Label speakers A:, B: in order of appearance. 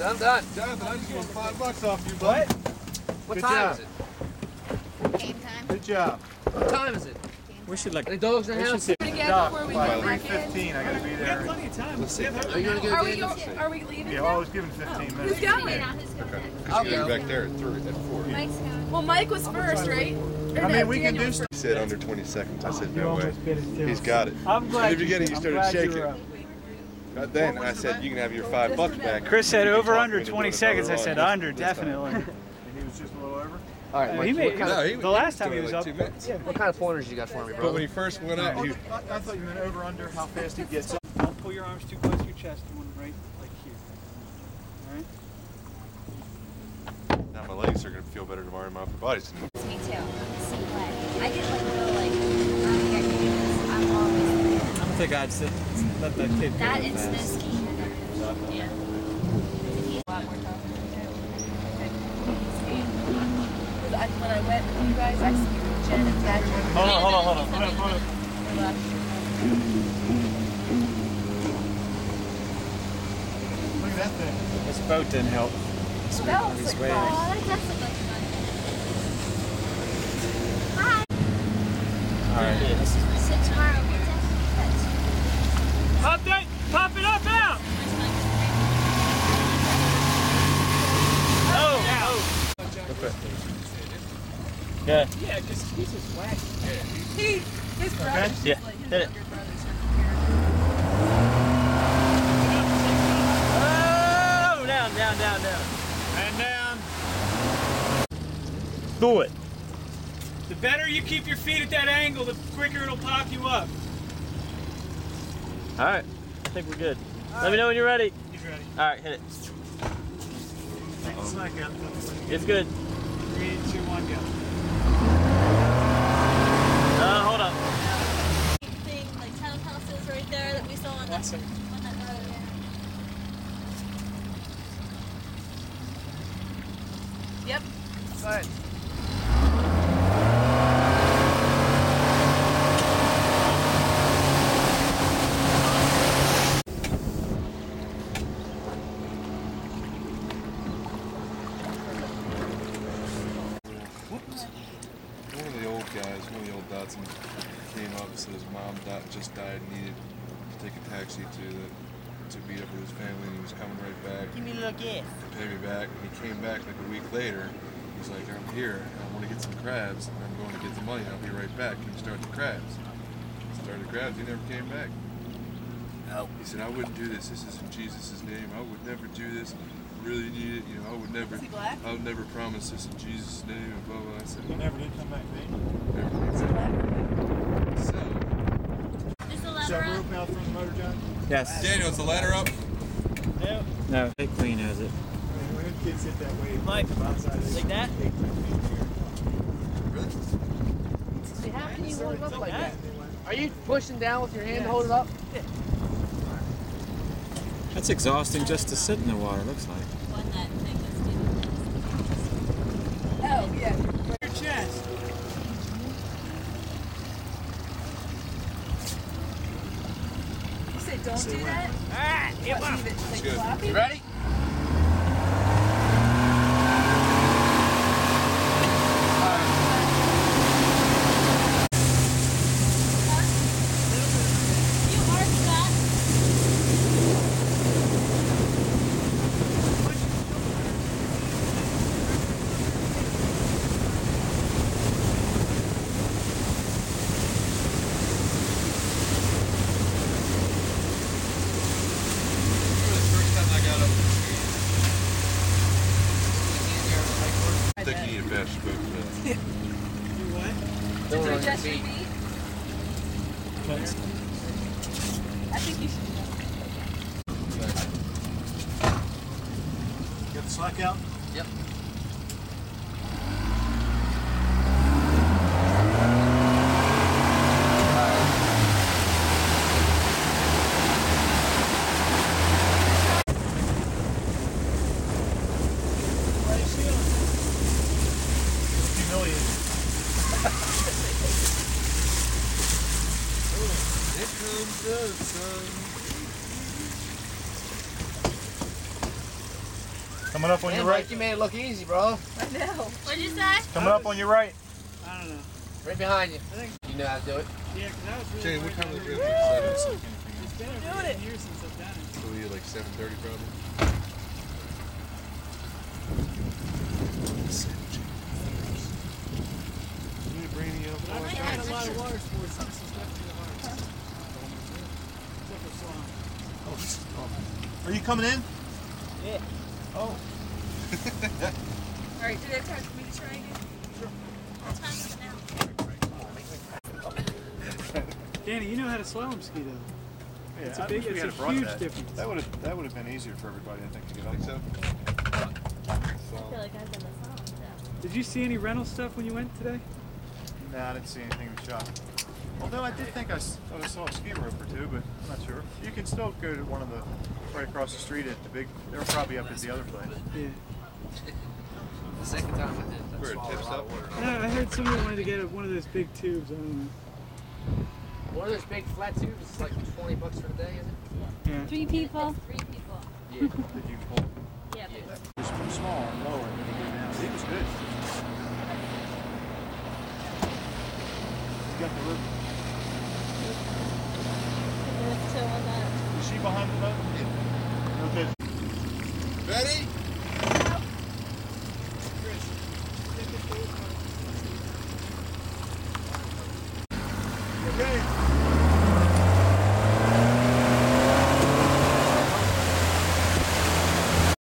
A: I'm done.
B: Jonathan, I just want five bucks off you, bud.
A: What
B: Good
A: time
B: job.
A: is it?
C: Game time.
B: Good job.
A: What time is it?
D: We should like.
A: Any dogs in the house?
B: Doc,
C: before we
B: by
C: go
B: three
C: back in.
B: fifteen, I gotta be there.
A: Let's see. Are you gonna go
C: Are we,
A: again?
C: are we leaving?
B: Yeah, well, I was given fifteen
C: Who's
B: minutes.
C: going?
A: I'll
E: You're
A: go.
E: back there at three, at four.
C: Mike's going. Well, Mike was first, right?
B: I mean, we can do
E: He said under 20 seconds. I said, no way.
F: bit it too.
E: He's got it.
F: I'm glad
E: In the beginning, you
F: I'm
E: started
F: glad
E: shaking.
F: You're up.
E: Right then, I said, you can have your five bucks back.
F: Chris said over under 20 seconds. I said under,
E: this- this time.
F: definitely.
B: And he was just a little over?
A: All right,
F: Uh,
A: Mike,
F: he
A: what
F: made,
A: kind,
E: No,
A: of,
E: he,
F: the last time he was
E: like
F: up.
E: two minutes.
A: what kind of pointers you got for me, bro?
E: But when he first went out, he,
B: I, I thought you meant over under how fast he gets up.
F: Don't pull your arms too close to your chest. You want it right like here. All right?
E: now my legs are gonna feel better tomorrow. My upper body's gonna.
C: Me too. I'm the same way. I get like real like, I don't think I can do this. I'm always.
D: I don't think I'd sit, let that kid go
C: That
D: that
C: and
D: fast.
C: snow. Yeah. A lot more tough I, when I went with you guys, I skied Jen and Dad.
F: Hold on, hold on, hold on, hold on, hold on.
B: Look at that thing.
F: This boat didn't help.
C: That was
D: He's
C: like, oh, that does look like fun. Hi.
D: All right.
C: So tomorrow we're definitely
F: Pop that! Pop it up out! Oh! Oh! Good.
D: Yeah, because he's just whack.
C: He, his brother's
F: Yeah,
C: just like his
F: hit it.
C: brothers
F: Oh! Down, down, down, down.
B: And down.
F: Do it. The better you keep your feet at that angle, the quicker it'll pop you up. All right. I think we're good. Let me know when you're ready.
B: He's ready.
F: All right, hit it.
B: It's not good.
F: It's good.
B: Three, two, one, go.
F: Uh, hold up.
G: thing, like townhouses right there that we saw on that, on that road.
C: Yep.
A: Go ahead.
E: One of the old guys, one of the old Datsun, came up and said his mom di- just died and needed to take a taxi to the, to meet up with his family and he was coming right back.
F: Give me a little gift.
E: to pay me back. And he came back like a week later. He's like, I'm here. I want to get some crabs. And I'm going to get the money. I'll be right back. Can you start the crabs? Started the crabs. He never came back.
F: Oh.
E: He said, I wouldn't do this. This is in Jesus' name. I would never do this. I really need it. You know, I would never.
C: black?
E: I would never promise this in Jesus' name. And blah blah. I said,
B: He never did come back, did he?
E: never came back. So,
G: Is the
B: Is
G: ladder
B: that
G: up?
B: rope out from the motor, John?
D: Yes.
E: Daniel, is the ladder up?
B: Yeah.
D: No. Hey, Queen has it.
B: When them kids hit that wave,
F: Mike,
B: outside, they-
F: like that?
B: they-
E: Really?
A: See, how can you hold it up like that? Are you pushing down with your hand to hold it up?
D: That's exhausting just to sit in the water, looks like.
G: When that thing was
C: Oh, yeah.
F: Your chest.
C: You said don't do that?
F: It
C: What, leave
E: good.
A: You ready?
G: You are Scott.
E: First time I got up. I think you need a bash boat for that.
F: You what?
C: To
A: run your feet.
C: feet? I think you should.
B: Got the slack out?
A: Yep.
B: Humiliated.
E: Here comes the sun.
B: Coming up on
A: Man,
B: your right.
A: Mike, you made it look easy, bro.
G: I know. What'd you say?
B: Coming up on your right.
F: I don't know.
A: Right behind you.
F: I think-
A: You know how to do it.
F: Yeah, because I was really
E: Shane, what time
F: about
E: was
F: her.
E: it? Seven.
F: It's been over 10 years since I've done it.
E: So we like seven thirty probably. You need to bring any
F: But
E: up?
F: I've tried a lot of water sports, and this is definitely the hardest. Except for slalom.
B: Are you coming in?
F: Yeah.
B: Oh.
G: Alright, do that time for me to try again? Sure. What time is it now?
F: Danny, you know how to slalom ski though.
B: Yeah,
F: It's a
B: I
F: big-
B: we
F: it's
B: had
F: a huge
B: that.
F: difference.
B: That would have that would have been easier for everybody, I think, to get up.
E: Think so?
G: I feel like I've done this all. Yeah.
F: Did you see any rental stuff when you went today?
B: No, I didn't see anything in the shop. Although I did think I, s- thought I saw a ski rope or two, but I'm not sure. You can still go to one of the right across the street at the big. They're probably up at the other place.
F: Yeah.
A: The second time I did it,
E: Where it tips up?
A: of water.
F: No, I heard somebody wanted to get one of those big tubes. I don't know.
A: One of those big flat tubes is like 20 bucks for the day, is it?
F: Yeah.
C: Three people.
G: Three people.
A: Yeah.
B: Did you pull?
G: Yeah,
A: Yeah.
G: but
B: It's too small and lower than he did now. He was good. You got the rope.
G: Let's chill on that.
B: Is she behind the boat? Okay.
E: Ready?